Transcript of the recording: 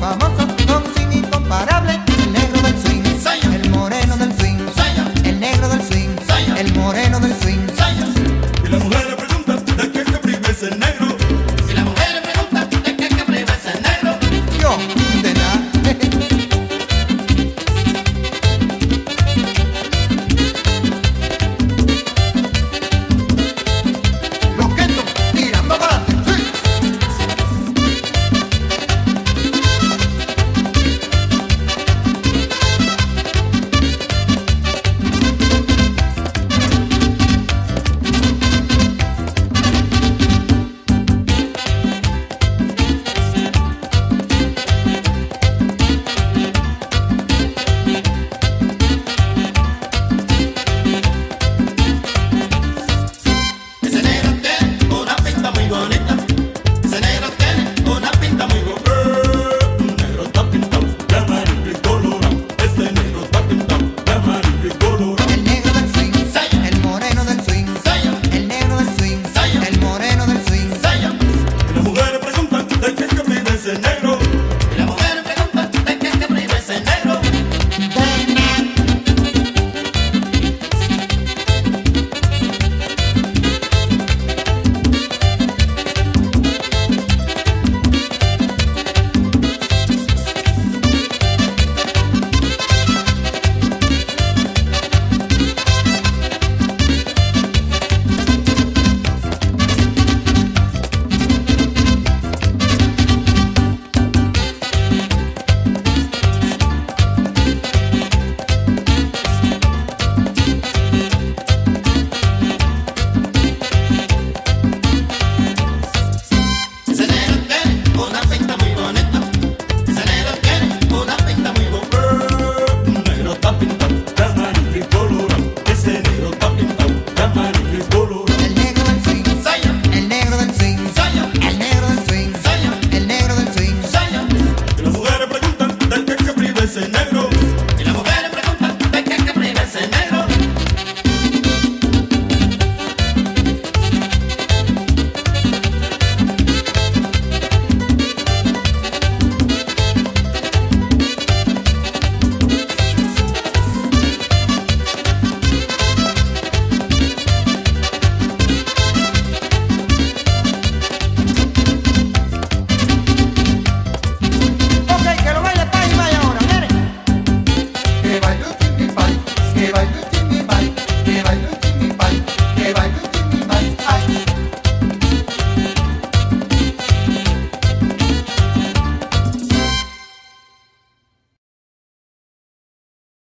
Vamos a the next.